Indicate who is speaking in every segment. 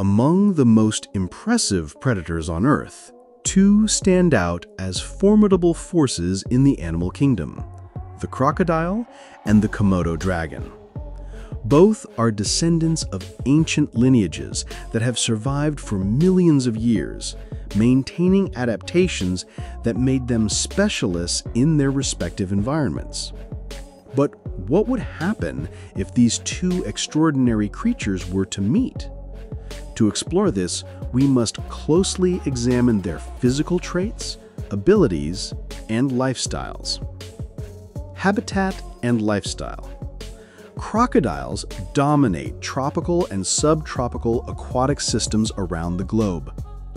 Speaker 1: Among the most impressive predators on Earth, two stand out as formidable forces in the animal kingdom, the crocodile and the Komodo dragon. Both are descendants of ancient lineages that have survived for millions of years, maintaining adaptations that made them specialists in their respective environments. But what would happen if these two extraordinary creatures were to meet? To explore this, we must closely examine their physical traits, abilities, and lifestyles. Habitat and lifestyle. Crocodiles dominate tropical and subtropical aquatic systems around the globe,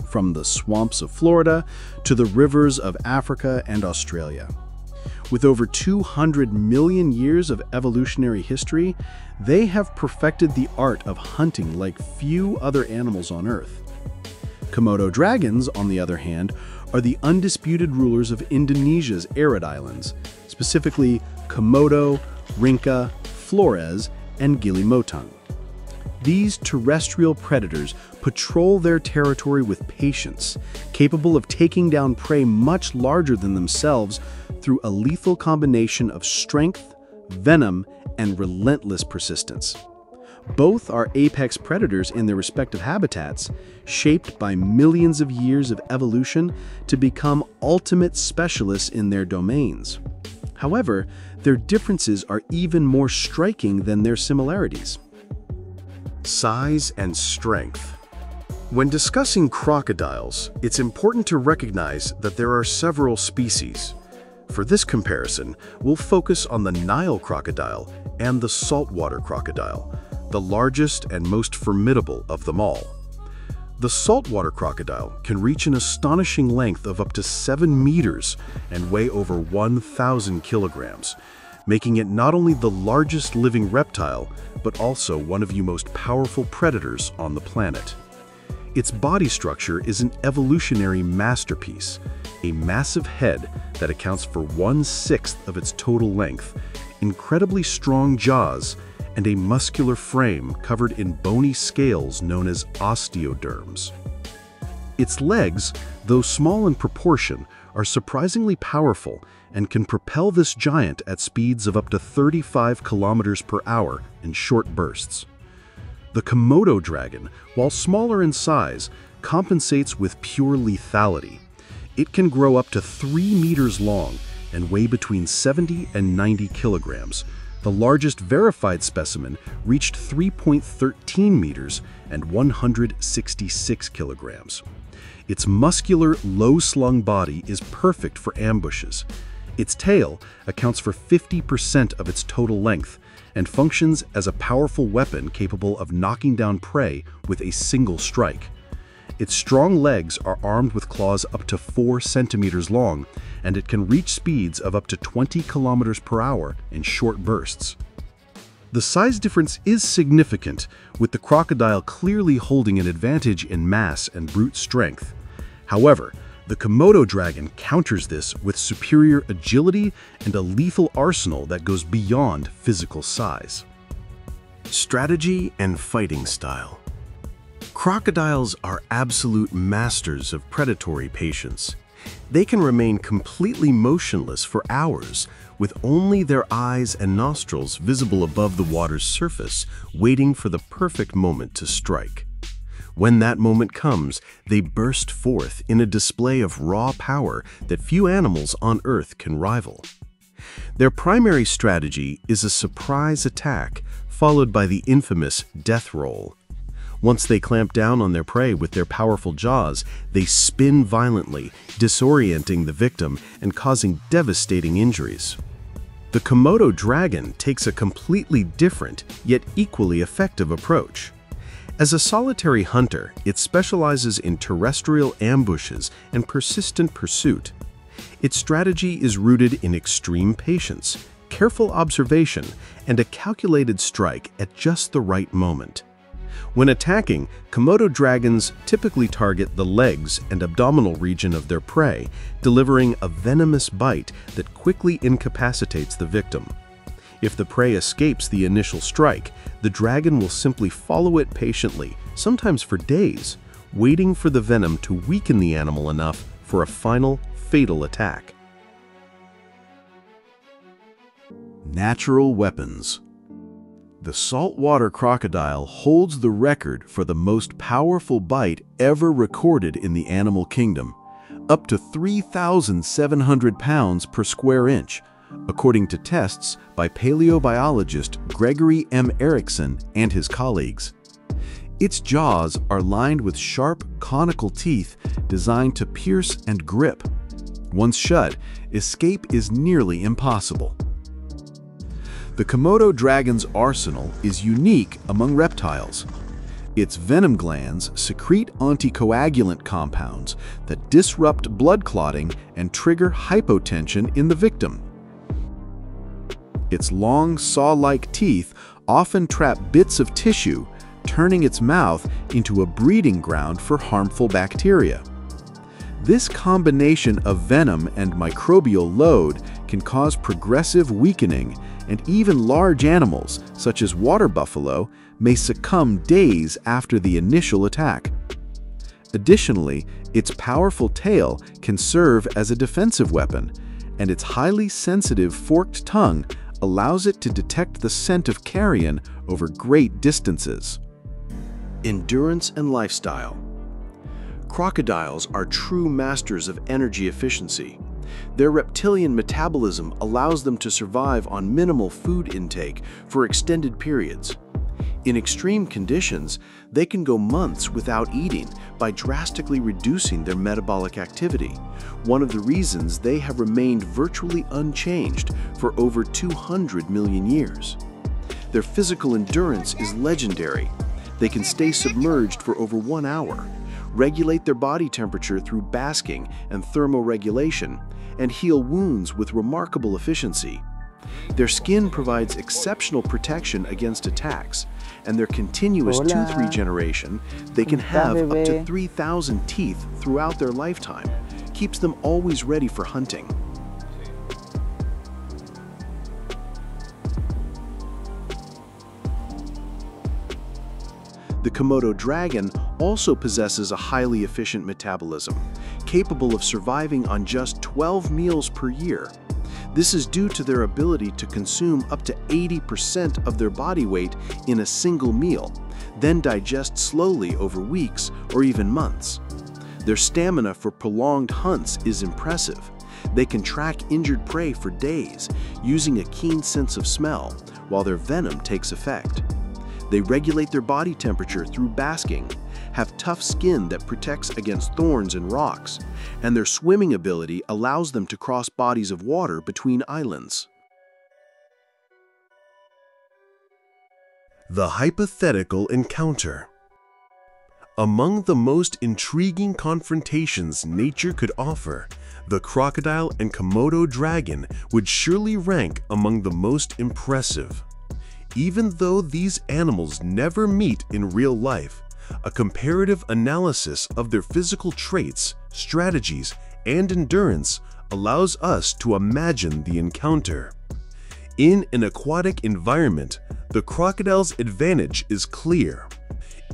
Speaker 1: from the swamps of Florida to the rivers of Africa and Australia. With over 200 million years of evolutionary history, they have perfected the art of hunting like few other animals on Earth. Komodo dragons, on the other hand, are the undisputed rulers of Indonesia's arid islands, specifically Komodo, Rinca, Flores, and Gili Motang. These terrestrial predators patrol their territory with patience, capable of taking down prey much larger than themselves through a lethal combination of strength, venom, and relentless persistence. Both are apex predators in their respective habitats, shaped by millions of years of evolution to become ultimate specialists in their domains. However, their differences are even more striking than their similarities. Size and strength. When discussing crocodiles, it's important to recognize that there are several species, for this comparison, we'll focus on the Nile crocodile and the saltwater crocodile, the largest and most formidable of them all. The saltwater crocodile can reach an astonishing length of up to 7 meters and weigh over 1,000 kilograms, making it not only the largest living reptile, but also one of the most powerful predators on the planet. Its body structure is an evolutionary masterpiece, a massive head that accounts for one-sixth of its total length, incredibly strong jaws, and a muscular frame covered in bony scales known as osteoderms. Its legs, though small in proportion, are surprisingly powerful and can propel this giant at speeds of up to 35 kilometers per hour in short bursts. The Komodo dragon, while smaller in size, compensates with pure lethality, it can grow up to 3 meters long and weigh between 70 and 90 kilograms. The largest verified specimen reached 3.13 meters and 166 kilograms. Its muscular, low-slung body is perfect for ambushes. Its tail accounts for 50% of its total length and functions as a powerful weapon capable of knocking down prey with a single strike. Its strong legs are armed with claws up to 4 centimeters long, and it can reach speeds of up to 20 kilometers per hour in short bursts. The size difference is significant, with the crocodile clearly holding an advantage in mass and brute strength. However, the Komodo dragon counters this with superior agility and a lethal arsenal that goes beyond physical size. Strategy and fighting style Crocodiles are absolute masters of predatory patience. They can remain completely motionless for hours, with only their eyes and nostrils visible above the water's surface, waiting for the perfect moment to strike. When that moment comes, they burst forth in a display of raw power that few animals on Earth can rival. Their primary strategy is a surprise attack, followed by the infamous death roll. Once they clamp down on their prey with their powerful jaws, they spin violently, disorienting the victim and causing devastating injuries. The Komodo dragon takes a completely different, yet equally effective approach. As a solitary hunter, it specializes in terrestrial ambushes and persistent pursuit. Its strategy is rooted in extreme patience, careful observation, and a calculated strike at just the right moment. When attacking, Komodo dragons typically target the legs and abdominal region of their prey, delivering a venomous bite that quickly incapacitates the victim. If the prey escapes the initial strike, the dragon will simply follow it patiently, sometimes for days, waiting for the venom to weaken the animal enough for a final, fatal attack. Natural weapons. The saltwater crocodile holds the record for the most powerful bite ever recorded in the animal kingdom, up to 3,700 pounds per square inch, according to tests by paleobiologist Gregory M. Erickson and his colleagues. Its jaws are lined with sharp, conical teeth designed to pierce and grip. Once shut, escape is nearly impossible. The Komodo dragon's arsenal is unique among reptiles. Its venom glands secrete anticoagulant compounds that disrupt blood clotting and trigger hypotension in the victim. Its long, saw-like teeth often trap bits of tissue, turning its mouth into a breeding ground for harmful bacteria. This combination of venom and microbial load can cause progressive weakening and even large animals, such as water buffalo, may succumb days after the initial attack. Additionally, its powerful tail can serve as a defensive weapon, and its highly sensitive forked tongue allows it to detect the scent of carrion over great distances. Endurance and lifestyle. Crocodiles are true masters of energy efficiency. Their reptilian metabolism allows them to survive on minimal food intake for extended periods. In extreme conditions, they can go months without eating by drastically reducing their metabolic activity, one of the reasons they have remained virtually unchanged for over 200 million years. Their physical endurance is legendary. They can stay submerged for over one hour, regulate their body temperature through basking and thermoregulation, and heal wounds with remarkable efficiency. Their skin provides exceptional protection against attacks, and their continuous Hola. tooth regeneration, they can have up to 3,000 teeth throughout their lifetime, keeps them always ready for hunting. The Komodo dragon also possesses a highly efficient metabolism, capable of surviving on just 12 meals per year. This is due to their ability to consume up to 80% of their body weight in a single meal, then digest slowly over weeks or even months. Their stamina for prolonged hunts is impressive. They can track injured prey for days, using a keen sense of smell, while their venom takes effect. They regulate their body temperature through basking, have tough skin that protects against thorns and rocks, and their swimming ability allows them to cross bodies of water between islands. The Hypothetical Encounter Among the most intriguing confrontations nature could offer, the crocodile and Komodo dragon would surely rank among the most impressive. Even though these animals never meet in real life, a comparative analysis of their physical traits, strategies, and endurance allows us to imagine the encounter. In an aquatic environment, the crocodile's advantage is clear.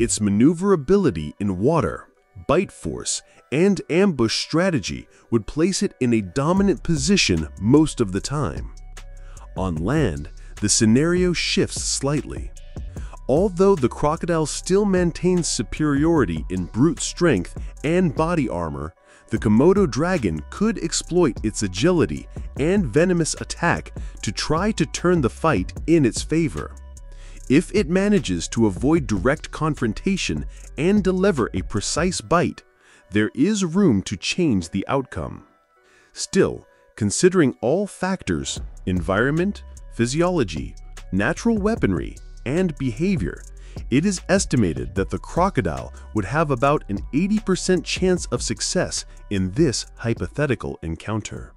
Speaker 1: Its maneuverability in water, bite force, and ambush strategy would place it in a dominant position most of the time. On land, the scenario shifts slightly. Although the crocodile still maintains superiority in brute strength and body armor, the Komodo dragon could exploit its agility and venomous attack to try to turn the fight in its favor. If it manages to avoid direct confrontation and deliver a precise bite, there is room to change the outcome. Still, considering all factors, environment, physiology, natural weaponry, and behavior, it is estimated that the crocodile would have about an 80% chance of success in this hypothetical encounter.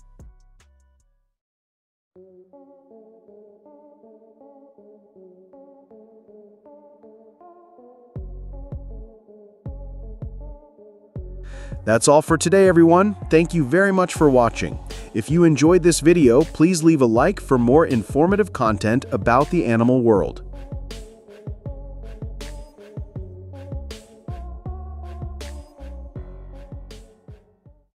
Speaker 1: That's all for today, everyone. Thank you very much for watching. If you enjoyed this video, please leave a like for more informative content about the animal world.